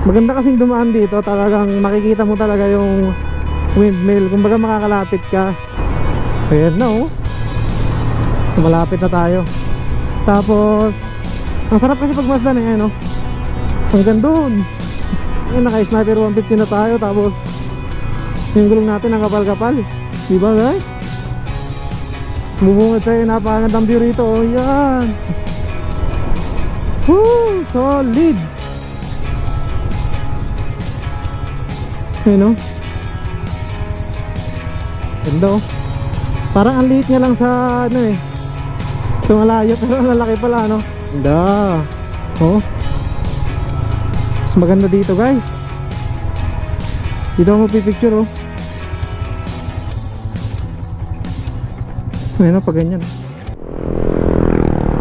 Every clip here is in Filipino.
Maganda kasing dumaan dito, talagang makikita mo talaga yung windmill. Kumbaga makakalapit ka. Ayan na oh. Malapit na tayo. Tapos, ang sarap kasi pagmasdan eh, ano. Hanggang doon. Ayun, naka-sniper 150 na tayo. Tapos, yung gulong natin ang kapal-kapal. Diba guys? Bubungad tayo, napakagandang view rito. Oh, yan. Woo! Solid! Ayun oh. Ganda oh. Parang ang liit niya lang sa ano eh. Sa malayo pero lalaki pala ano. Ganda. Oh. Mas maganda dito guys. Dito ako magpipicture oh. Ayun oh, pag ganyan.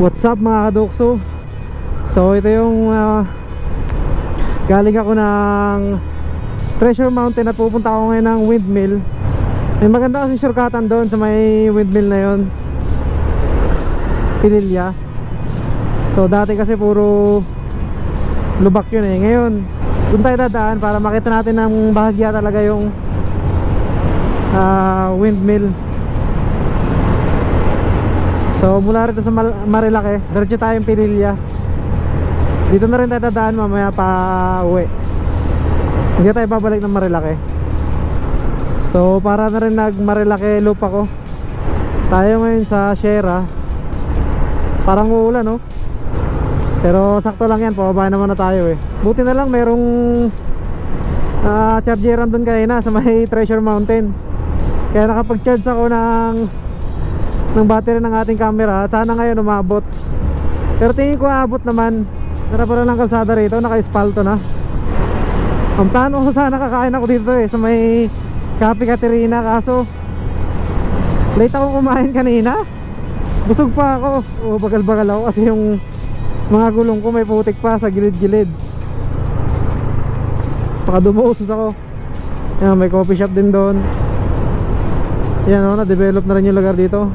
What's up mga kadokso? So ito yung ah, galing ako ng Treasure Mountain at pupunta ako ngayon ng windmill. May maganda kasi shortcutan doon sa may windmill na yon Pililya so dati kasi puro lubak yun eh. Ngayon doon tayo dadaan para makita natin ng bahagya talaga yung ah, windmill. So mula rito sa Marilake diretso tayong Pililya dito na rin tayo dadaan mamaya pa uwi hindi tayo babalik ng Marilake. So para na rin nag Marilake loop ako. Tayo ngayon sa Sierra. Parang uulan no? Pero sakto lang yan Pababa naman na tayo eh. Buti na lang merong uh, Chargeran dun kanina sa may Treasure Mountain. Kaya nakapag charge ako ng Ng battery ng ating camera. Sana ngayon umabot. Pero tingin ko aabot naman. Naraparan ng kalsada rito. Naka-espalto na ang plano ko sana kakain ako dito eh sa may Cafe Caterina kaso late ako kumain kanina. Busog pa ako. O bagal-bagal ako kasi yung mga gulong ko may putik pa sa gilid-gilid. Baka dumuusos ako. Yan, may coffee shop din doon. Yan o, na-develop na rin yung lugar dito.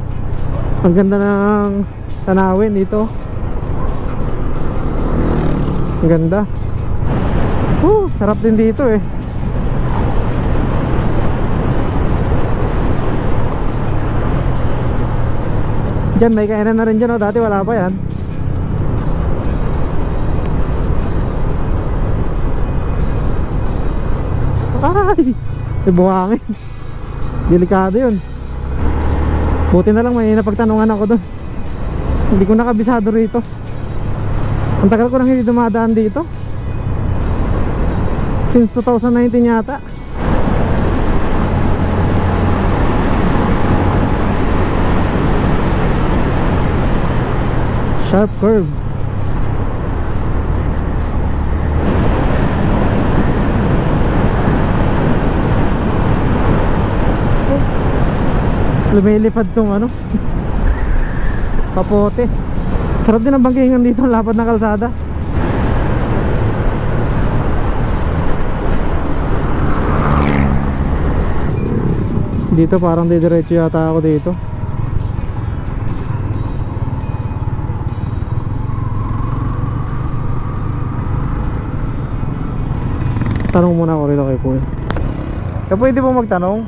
Ang ganda ng tanawin dito. Ang ganda sarap din dito eh. Diyan may kainan na rin dyan oh. Dati wala pa yan. Ay! May buhangin. Delikado yun. Buti na lang may napagtanungan ako doon Hindi ko nakabisado rito. Ang tagal ko nang hindi dumadaan dito Since 2019 yata. Sharp curve. Lumilipad tong ano. Papote sarap din ang bangkingan dito lapad na kalsada dito parang didiretso yata ako dito tanong muna ako rito kay Kuya kaya pwede po magtanong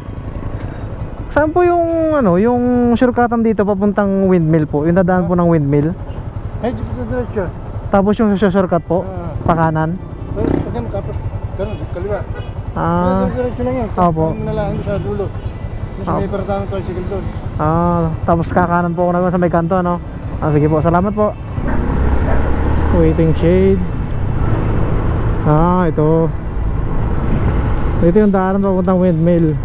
saan po yung ano yung shortcutan dito papuntang windmill po yung dadaan po ng windmill Ay, dito diretso. tapos yung shortcut po Ah. pakanan Pag ganun, tapos ganun, kaliwa. ah Diretso lang yan. Opo. Tapos na lang sa dulo. Opo. may paratahan ng tricycle doon. Ah, tapos kakanan po ako na sa may kanto ano. Ah, sige po, salamat po. Waiting shade. Ah, ito. Ito yung daanan papuntang windmill.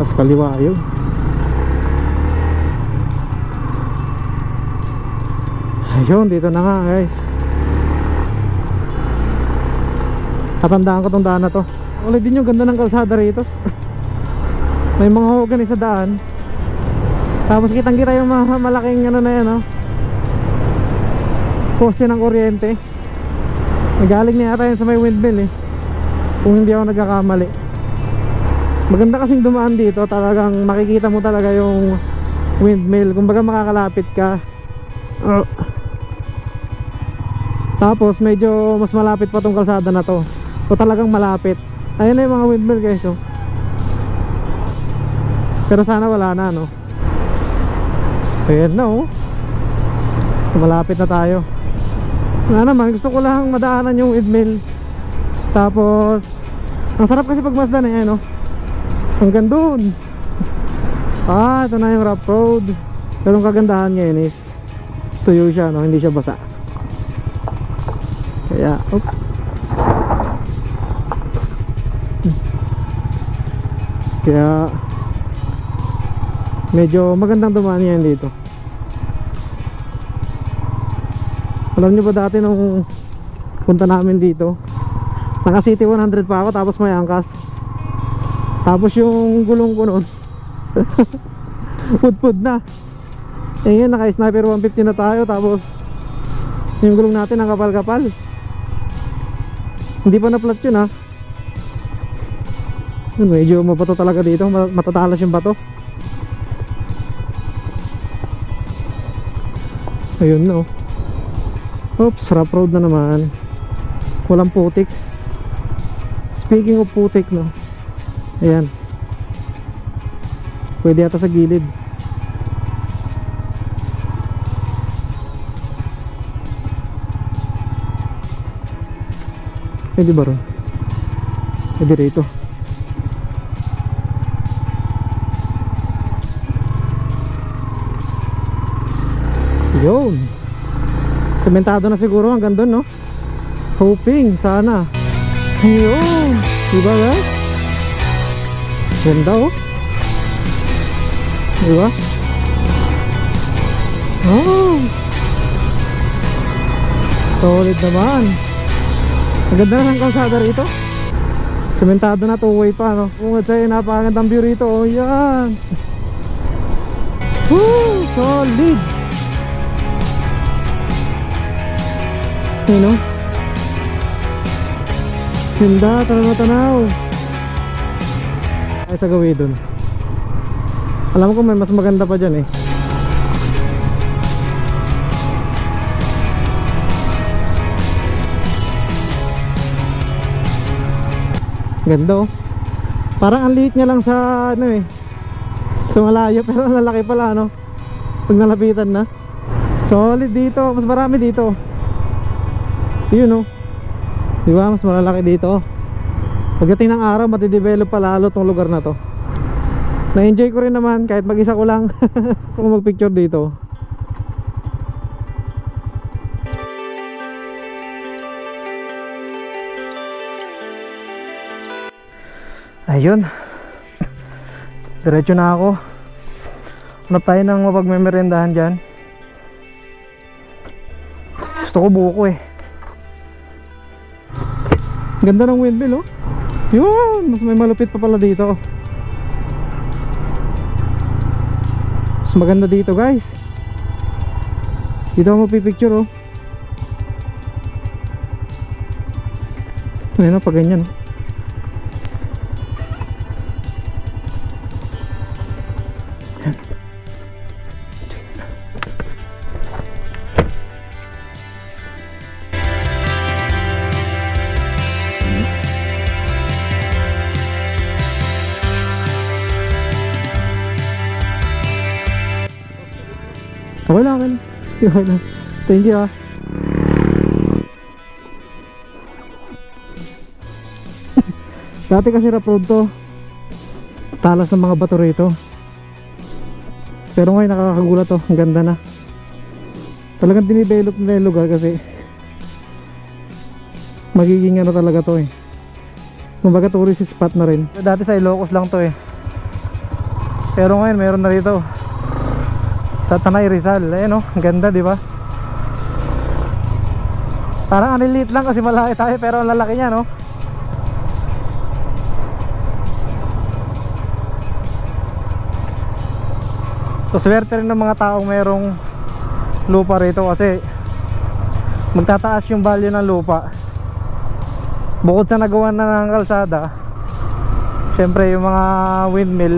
Tapos kaliwa yun. Ayun, dito na nga guys. Tatandaan ko tong daan na to. Ulit din yung ganda ng kalsada rito. May mga hogan sa daan. Tapos kitang kita yung malaking ano na yan oh. Poste ng kuryente. Nagaling na yata yun sa may windmill eh. Kung hindi ako nagkakamali. Maganda kasing dumaan dito Talagang makikita mo talaga yung windmill. Kumbaga makakalapit ka. Uh, tapos medyo mas malapit pa tong kalsada na to o talagang malapit. Ayun na yung mga windmill guys oh. pero sana wala na no? Ayun na oh. Malapit na tayo. Nga naman gusto ko lang madaanan yung windmill. Tapos ang sarap kasi pagmasdan eh ano hanggang doon ah ito na yung rough road. Ang kagandahan ngayon is tuyo siya no? Hindi siya basa. Kaya op. kaya medyo magandang dumaan yan dito. Alam nyo ba dati nung punta namin dito naka city 100 pa ako tapos may angkas. Tapos yung gulong ko nun pud na. Eh yun naka sniper 150 na tayo tapos yung gulong natin ang kapal kapal hindi pa na flat yun ha yun, medyo mabato talaga dito. Ma- matatalas yung bato. Ayun no oops rough road na naman. Walang putik. Speaking of putik no? Ayan. Pwede yata sa gilid. Pwede ba ron? Pwede rito yun. Sementado na siguro hanggang doon no? Hoping sana. Yun. Diba guys? Ganda oh. Diba? Oh. Solid naman. Ang ganda na ng kalsada rito. Sementado na two way pa no? Kung at sa'yo napakagandang view rito oh yan. Woo! solid Ayun o. Ganda, tanaw tanaw. Ay sa gawin dun. Alam ko may mas maganda pa dyan eh. Ganda oh. Parang ang liit niya lang sa ano eh. Sa malayo pero ang lalaki pala ano. Pag nalapitan na. Solid dito, mas marami dito yun oh di ba? Mas malalaki dito pagdating ng araw matidevelop pa lalo tong lugar na to. Na enjoy ko rin naman kahit mag isa ko lang. Gusto ko mag picture dito. Ayun. Diretso na ako. Hanap tayo ng mapagmemerendahan dyan. Gusto ko buko eh Ganda ng windmill oh. Yun, mas may malupit pa pala dito. Mas maganda dito guys. Dito ako mapipicture oh. Ayun oh, pag ganyan oh. Okay lang, okay lang. Okay lang. Thank you ah. Dati kasi rough to. Talas ng mga bato rito. Pero ngayon nakakagulat to. Ang ganda na. Talagang dinidevelop na yung lugar kasi magiging ano talaga to eh. Kumbaga tourist spot na rin. Dati sa Ilocos lang to eh. Pero ngayon meron na rito sa Tanay Rizal. Oh ang ganda di ba? Parang aniliit lang kasi malaki tayo pero ang lalaki niya no? So swerte rin ng mga taong merong lupa rito kasi magtataas yung value ng lupa. Bukod sa nagawa na ng kalsada syempre yung mga windmill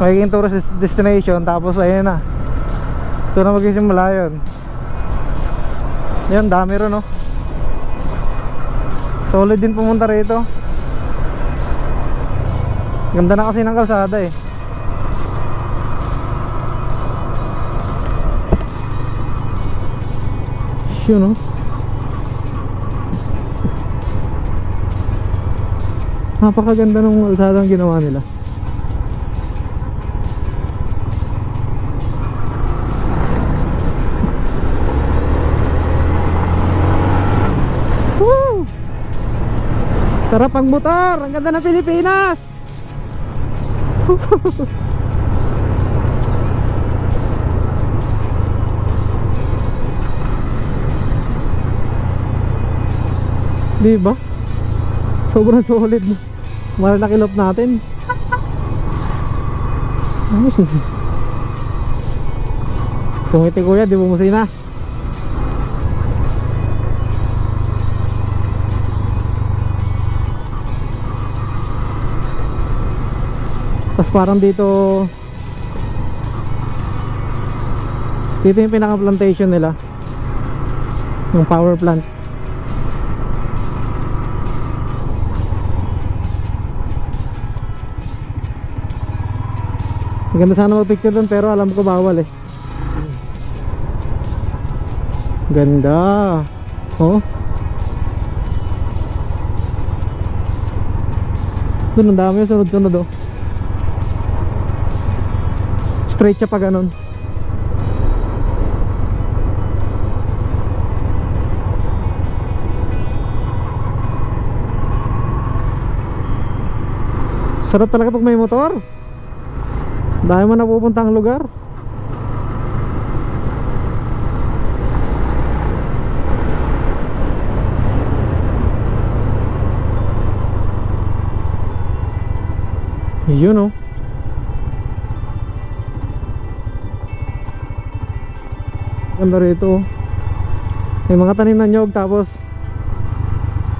magiging tourist des- destination tapos ayun na ito na magsisimula yun. Yun dami rin no solid din pumunta rito. Ganda na kasi ng kalsada eh. Yun no napakaganda ng kalsadang ginawa nila Sarap ang motor! Ang ganda ng Pilipinas! Di ba? Sobrang solid. Mahal na kilot natin. Ayos na. Sungiti kuya, di bumusina. Parang dito Dito yung pinaka plantation nila. Yung power plant. Maganda sana mag-picture doon pero alam ko bawal eh. Ganda. Oh. Doon ang dami sunod-sunod oh Straight siya pa ganun. Sarap talaga pag may motor. Dahil mo napupuntang lugar. Yun oh Ganda rito. May mga tanim na nyog tapos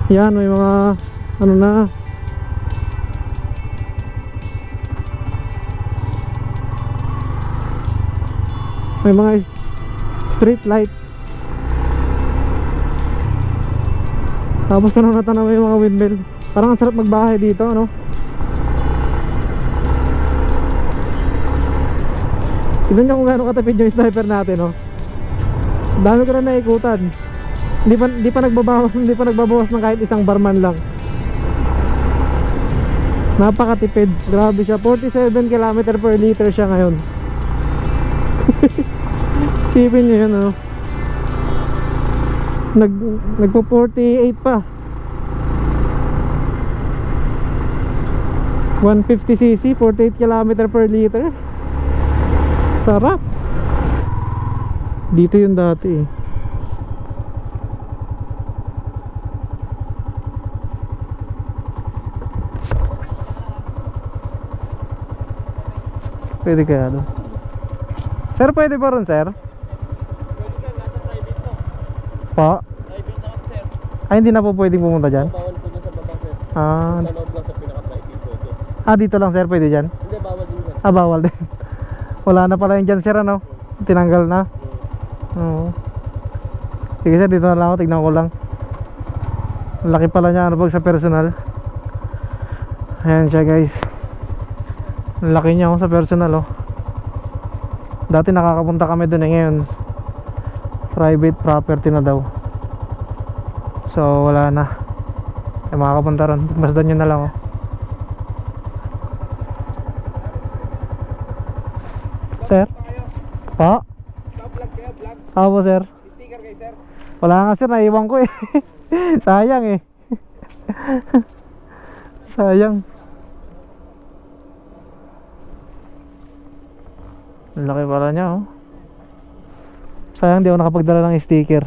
Yan may mga Ano na. May mga street light. Tapos tanaw na tanaw yung mga windmill. Parang ang sarap magbahay dito ano? Tignan nyo kung gaano katapid yung sniper natin oh Dami ko na naikutan. Hindi pa, hindi pa nagbabawas Hindi pa nagbabawas ng kahit isang barman lang. Napakatipid. Grabe siya. 47 km per liter siya ngayon. Sipin nyo yun ano Nag, Nagpo 48 pa 150cc 48 km per liter. Sarap Dito yung dati eh Pwede kaya doon Sir pwede ba ron sir? Pwede sir, nasa private po. Pa? Private na kasi sir. Ay hindi na po pwedeng pumunta dyan? Bawal po dun sa baba sir. Ah, Sa loob lang sa pinaka-private pwede. ah dito lang sir pwede dyan? Hindi, bawal din sir. Ah bawal din Wala na pala yung dyan sir ano? Tinanggal na Sige sir dito na lang ako. Tignan ko lang. Ang Laki pala niya ano pag sa personal. Ayan siya guys. Laki niya oh, sa personal oh. Dati nakakapunta kami dun eh. Ngayon Private property na daw. So wala na. Ay makakapunta ron. Masdan nyo na lang oh. Sir? Pa? Vlog kayo, vlog. Ako sir. Wala nga sir, naiwan ko eh. Sayang eh. Sayang. Ang laki pala niya oh. Sayang di ako nakapagdala ng sticker.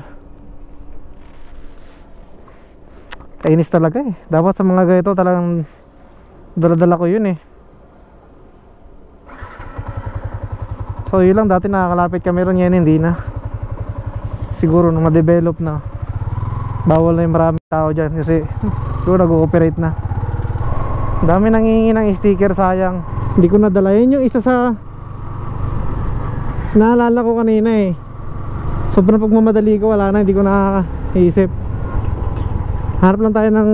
Kainis talaga eh. Dapat sa mga ganito talagang Daladala ko yun eh. So yun lang. Dati nakakalapit kami ron ngayon hindi na Siguro nung ma-develop na Bawal na yung maraming tao dyan Kasi siguro nag-ooperate na Dami nangingi ng sticker sayang Hindi ko nadala. Yun yung isa sa naalala ko kanina eh. Sobrang pagmamadali ko, wala na, hindi ko nakakaisip. Harap lang tayo ng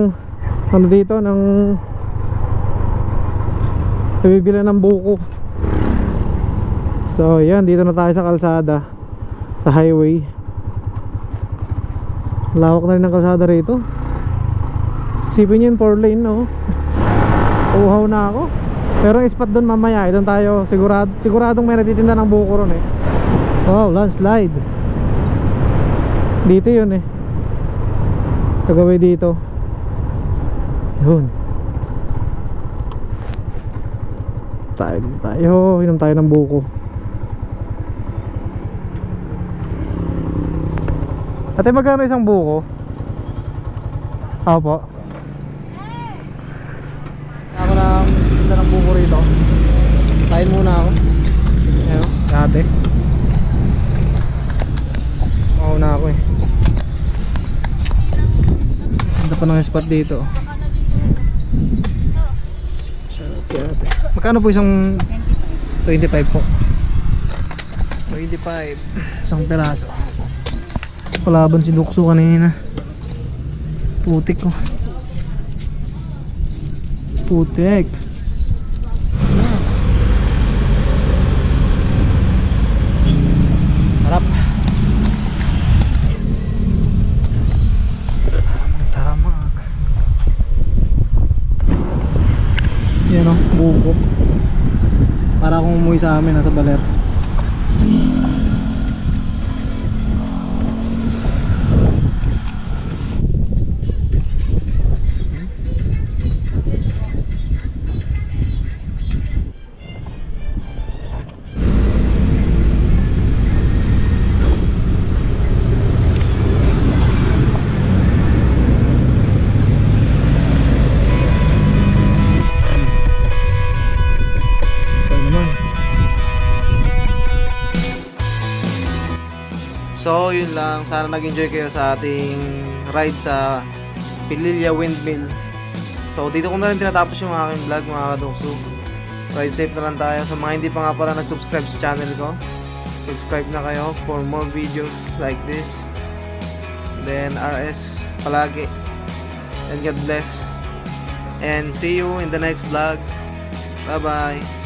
ano dito, ng nabibila ng buko. So, yan, dito na tayo sa kalsada, sa highway. Lawak na rin ng kalsada rito. Sipin yun, 4 lane, no? Uhaw na ako. Pero ang spot doon mamaya, eh, doon tayo sigurado, siguradong may natitinda ng buko ron eh. Wow, landslide. Dito yun eh. Tagaway dito. Yun. Tayo dito tayo. Inom tayo ng buko. Ate, magkano isang buko? Opo. Ako na tinda ng buko rito. Kain muna ako. Ayun, ate. Mauna ako eh. Ganda pa ng spot dito. Kay ate. Magkano po isang 25 po? 25. Isang peraso. Palaban si Dukso kanina. Putik ko. Putik. Sarap. Tama. Yan o, buko. Para akong umuwi sa amin, nasa Baler. So, yun lang. Sana nag-enjoy kayo sa ating ride sa Pililla Windmill. So, dito ko na rin tinatapos yung aking vlog mga kadukso. Ride safe na lang tayo. Sa mga hindi pa nga pala nag-subscribe sa channel ko, subscribe na kayo for more videos like this. Then, RS palagi. And God bless. And see you in the next vlog. Bye-bye.